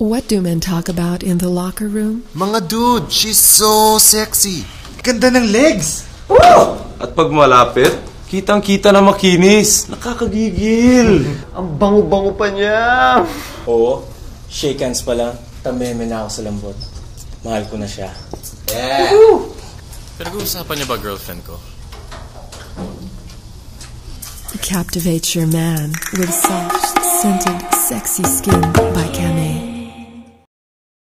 What do men talk about in the locker room? Mga dude, she's so sexy. Ganda ng legs! At pag malapit, kitang-kita na makinis. Nakakagigil. Ang bango-bango pa niya. Oo, shake hands pa lang. Tameme na ako sa lambot. Mahal ko na siya. Pinag-uusapan niya ba girlfriend ko? Captivate your man with soft, scented, sexy skin by Camay.